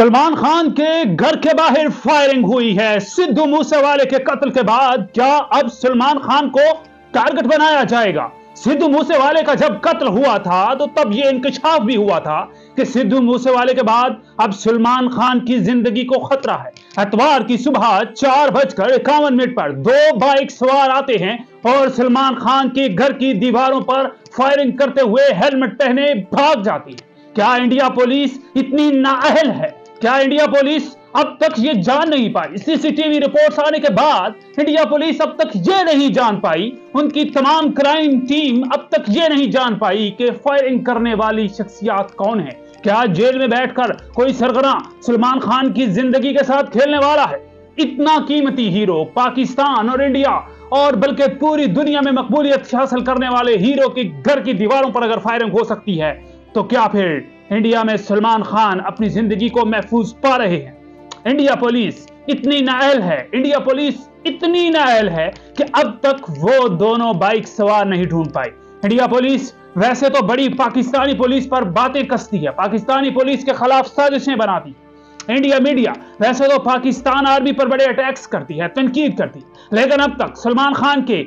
سلمان خان کے گھر کے باہر فائرنگ ہوئی ہے۔ سدھو موسے والے کے قتل کے بعد کیا اب سلمان خان کو ٹارگٹ بنایا جائے گا؟ سدھو موسے والے کا جب قتل ہوا تھا تو تب یہ انکشاف بھی ہوا تھا کہ سدھو موسے والے کے بعد اب سلمان خان کی زندگی کو خطرہ ہے۔ اتوار کی صبح چار بج کر اکاون منٹ پر دو بائک سوار آتے ہیں اور سلمان خان کے گھر کی دیواروں پر فائرنگ کرتے ہوئے ہیلمٹ پہنے بھاگ جاتی ہے کیا انڈیا پولیس اتنی نااہل ہے؟ کیا انڈیا پولیس اب تک یہ جان نہیں پائی؟ سی سی ٹی وی رپورٹس آنے کے بعد انڈیا پولیس اب تک یہ نہیں جان پائی۔ ان کی تمام کرائم ٹیم اب تک یہ نہیں جان پائی کہ فائرنگ کرنے والی شخصیات کون ہے کیا جیل میں بیٹھ کر کوئی سرگراں سلمان خان کی زندگی کے ساتھ کھیلنے والا ہے؟ اتنا قیمتی ہیرو پاکستان اور انڈیا اور بلکہ پوری دنیا میں مقبولیت حاصل کرنے والے ہیرو کی گھر کی دیواروں پر اگر فائرنگ ہو سکتی ہے تو کیا پھر؟ انڈیا میں سلمان خان اپنی زندگی کو محفوظ پا رہے ہیں۔ انڈیا پولیس اتنی نائل ہے، انڈیا پولیس اتنی نائل ہے کہ اب تک وہ دونوں بائک سوار نہیں ڈھونڈ پائی۔ انڈیا پولیس ویسے تو بڑی پاکستانی پولیس پر باتیں کستی ہے، پاکستانی پولیس کے خلاف سازشیں بناتی۔ انڈیا میڈیا ویسے تو پاکستان آرمی پر بڑے اٹیکس کرتی ہے، تنقید کرتی۔ لیکن اب تک سلمان خان کے،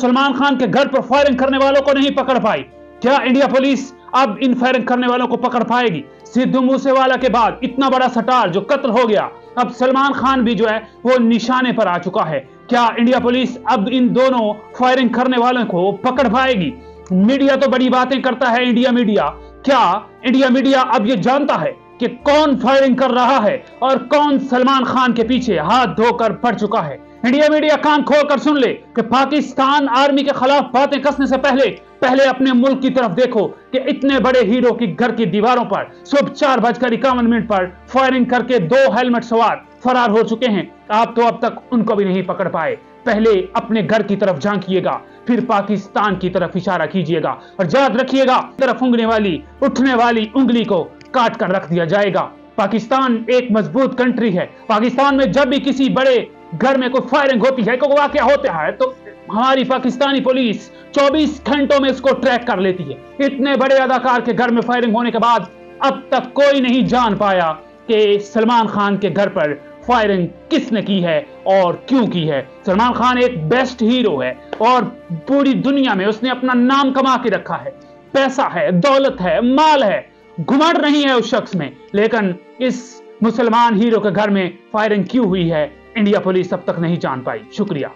سلمان خان کے گھر پر فائرنگ کرنے والوں کو نہیں پکڑ پائی۔ کیا انڈیا پولیس اب ان فائرنگ کرنے والوں کو پکڑ پائے گی۔ سدھو موسے والا کے بعد اتنا بڑا سٹار جو قتل ہو گیا، اب سلمان خان بھی جو ہے وہ نشانے پر آ چکا ہے۔ کیا انڈیا پولیس اب ان دونوں فائرنگ کرنے والوں کو پکڑ پائے گی؟ میڈیا تو بڑی باتیں کرتا ہے انڈیا میڈیا۔ کیا انڈیا میڈیا اب یہ جانتا ہے کہ کون فائرنگ کر رہا ہے اور کون سلمان خان کے پیچھے ہاتھ دھو کر پڑ چکا ہے؟ انڈیا میڈیا کان کھول کر سن لے کہ پاکستان آرمی کے خلاف باتیں کسنے سے پہلے پہلے اپنے ملک کی طرف دیکھو کہ اتنے بڑے ہیرو کی گھر کی دیواروں پر صبح چار بج کر اکاون منٹ پر فائرنگ کر کے دو ہیلمٹ سوار فرار ہو چکے ہیں۔ آپ تو اب تک ان کو بھی نہیں پکڑ پائے۔ پہلے اپنے گھر کی طرف جھانکیے گا، پھر پاکستان کی طرف اشارہ کیجیے گا اور یاد رکھیے گا، طرف انگنے والی، اٹھنے والی انگلی کو کاٹ کر رکھ دیا جائے گا۔ پاکستان ایک مضبوط کنٹری ہے۔ پاکستان میں جب بھی کسی بڑے گھر میں کوئی فائرنگ ہوتی ہے، کوئی واقعہ ہوتا ہے، تو ہماری پاکستانی پولیس چوبیس گھنٹوں میں اس کو ٹریک کر لیتی ہے۔ اتنے بڑے اداکار کے گھر میں فائرنگ ہونے کے بعد اب تک کوئی نہیں جان پایا کہ سلمان خان کے گھر پر فائرنگ کس نے کی ہے اور کیوں کی ہے۔ سلمان خان ایک بیسٹ ہیرو ہے اور پوری دنیا میں اس نے اپنا نام کما کے رکھا ہے۔ پیسہ ہے، دولت ہے، مال ہے، گھمڑ نہیں ہے اس شخص میں۔ لیکن اس مسلمان ہیرو کے گھر میں فائرنگ کیوں ہوئی ہے؟ انڈیا پولیس اب تک نہیں جان پائی۔ شکریہ۔